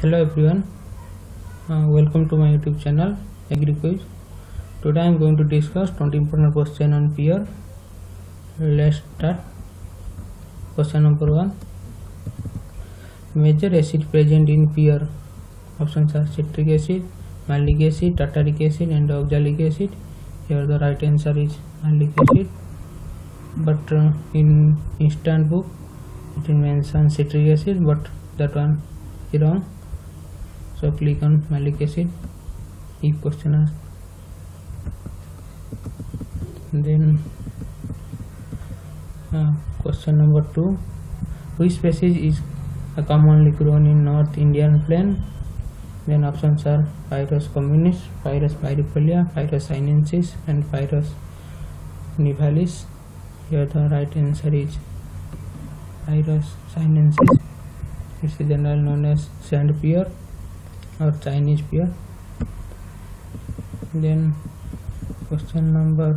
hello everyone uh, welcome to my youtube channel agriquiz today i'm going to discuss 20 important questions on peer let's start question number one major acid present in peer options are citric acid malic acid tartaric acid and oxalic acid here the right answer is malic acid but uh, in instant book it mentions citric acid but that one is wrong so click on malic acid if question asked then uh, question number two which species is commonly grown in north indian plain then options are pyrus communis pyrus pyrifolia pyrus sinensis and pyrus nivalis here the right answer is pyrus sinensis it is generally known as sand pier और Chinese pear then question number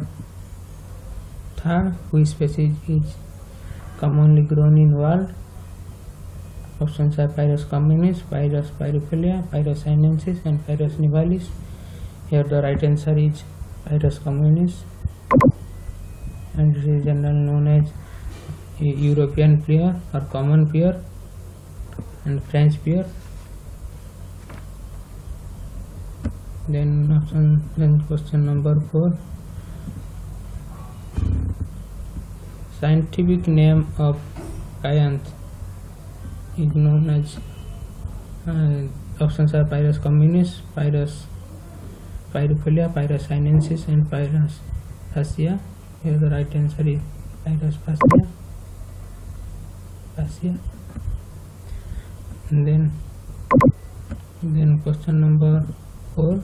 third which species is commonly grown in world option है Pyrus communis Pyrus pyrophilia Pyrus anensis and Pyrus nivalis here the right answer is Pyrus communis and this is general known as European pear और common pear and French pear then option then question number 4 scientific name of ions is known as uh, options are pyrus communis pyrus pyrophilia pyrus sinensis and pyrus fascia here the right answer is pyrus fascia fascia and then then question number 4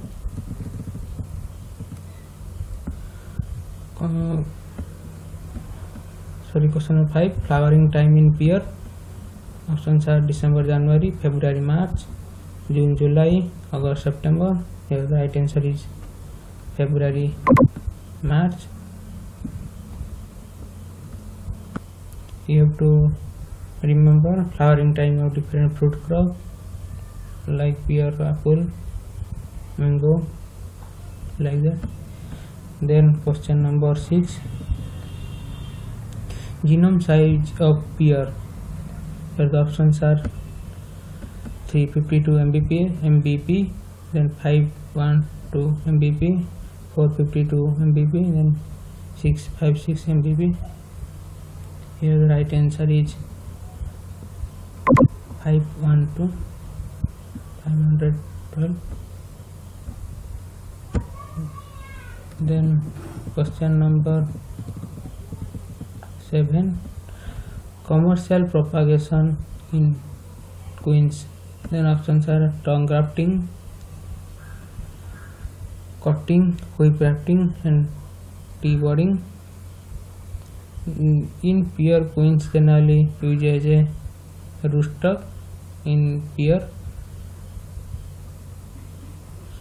Uh, sorry, question number 5. Flowering time in pear. Options are December, January, February, March, June, July, August, September. Here the right answer is February, March. You have to remember flowering time of different fruit crop like pear, apple, mango, like that then question number 6 genome size of pear where the options are 352 mbpa mbp then 512 mbp 452 mbp then 656 mbp here the right answer is 512 512 then question number 7 commercial propagation in queens then options are tongue grafting cutting whip grafting and t-boarding in pair queens generally used as a rooster in pair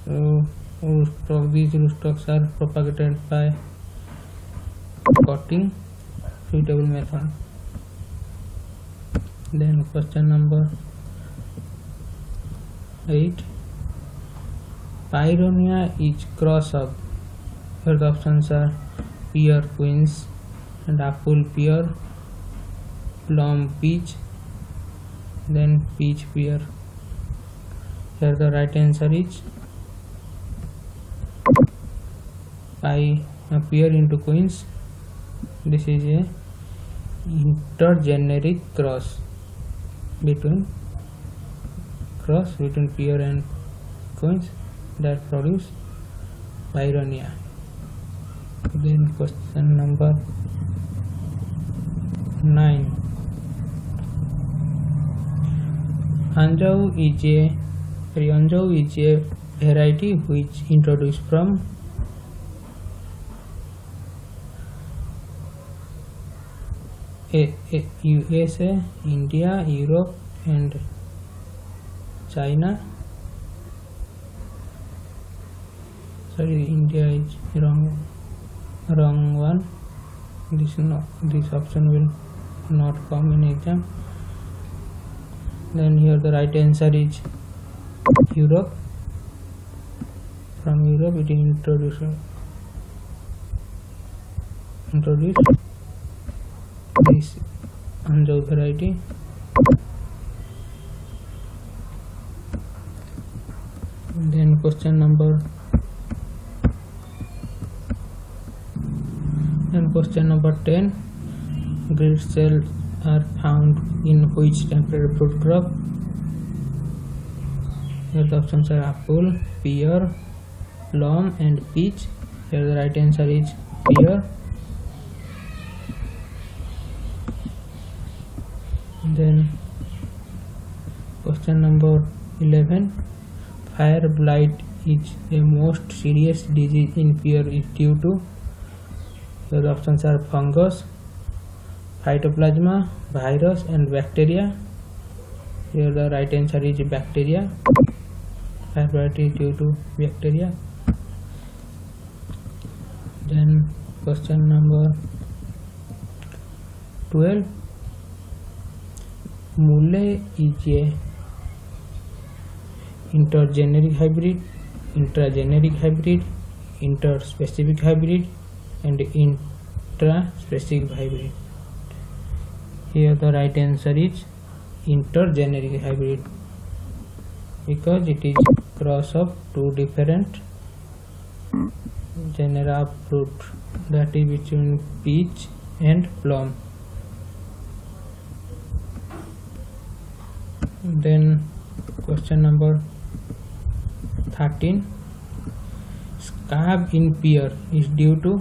so rootstock. These rootstocks are propagated by cutting suitable method. Then question number eight. Pyronia is cross up. Here the options are pear, queens, and apple, pear, plum, peach, then peach, pear. Here the right answer is psi appear into queens this is a intergeneric cross between cross between pear and coins that produce Pyronia. then question number 9 Anjou is a Anjou is a variety which introduced from USA India Europe and China sorry India is wrong wrong one this no this option will not come in exam then here the right answer is Europe from Europe it is introduced introduced is under variety then question number Then question number 10 grid cells are found in which temporary fruit crop here the options are apple pear plum and peach here the right answer is pear then question number 11 fire blight is the most serious disease in pear is due to The options are fungus phytoplasma virus and bacteria here the right answer is bacteria fire blight is due to bacteria then question number 12 Mule is a intergeneric hybrid, intrageneric hybrid, interspecific hybrid, and intraspecific hybrid. Here the right answer is intergeneric hybrid because it is cross of two different genera of fruit that is between peach and plum. then question number 13 scab in pear is due to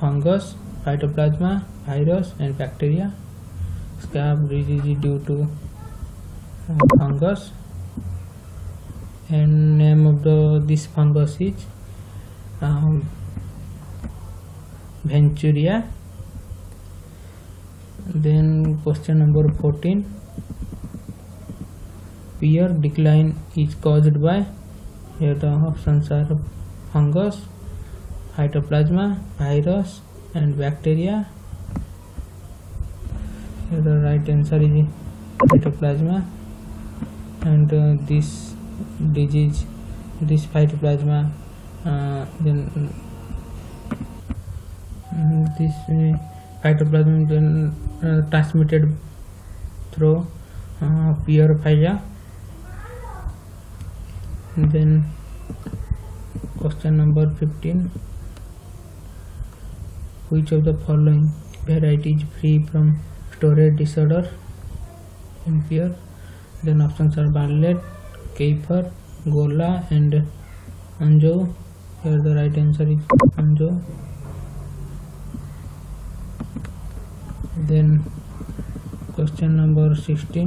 fungus phytoplasma virus and bacteria scab disease is due to fungus and name of the this fungus is um, venturia then question number 14 fear decline is caused by here the options are fungus hytoplasma virus and bacteria here the right answer is phytoplasma and uh, this disease this phytoplasma uh, then this uh, phytoplasma then transmitted through uh, pure phylum then question number 15 which of the following variety is free from storage disorder impure here then options are bartlett kefir gola and anjo here the right answer is anjo then question number 16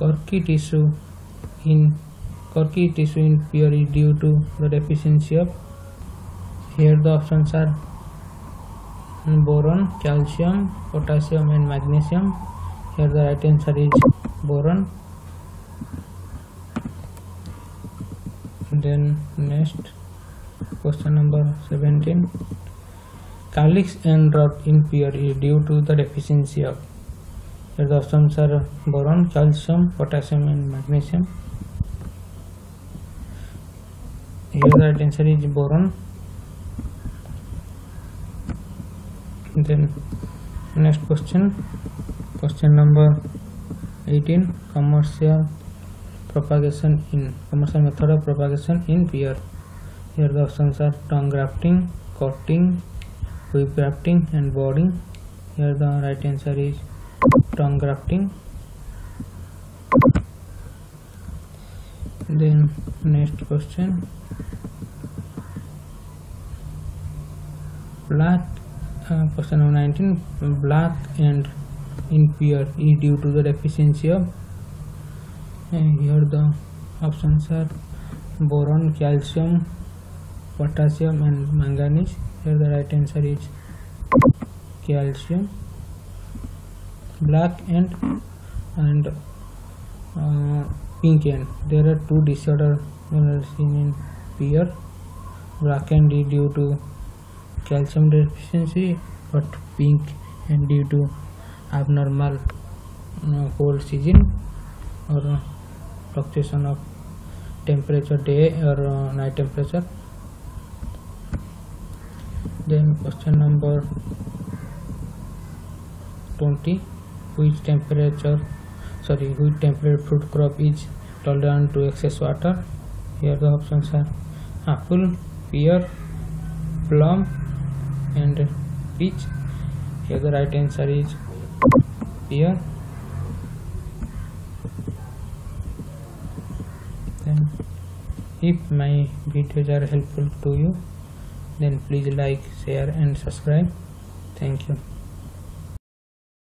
corky tissue in Corky tissue in pear is due to the deficiency of here the options are boron, calcium, potassium and magnesium. Here the right answer is boron. Then next question number 17. Calyx and rot in pear is due to the deficiency of here the options are boron, calcium, potassium and magnesium. here the right answer is boron then next question question number 18 commercial propagation in commercial method of propagation in beer here the options are tongue grafting cutting whip grafting and boring here the right answer is tongue grafting then next question black uh, question number 19 black and in pear is due to the deficiency of and here the options are boron calcium potassium and manganese here the right answer is calcium black and and uh, pink Pinkian. There are two disorder seen in pear, Black and D due to calcium deficiency, but pink and due to abnormal uh, cold season or fluctuation of temperature day or uh, night temperature. Then question number 20 which temperature sorry which temperate fruit crop is tolerant to excess water here the options are apple pear plum and peach here the right answer is pear then if my videos are helpful to you then please like share and subscribe thank you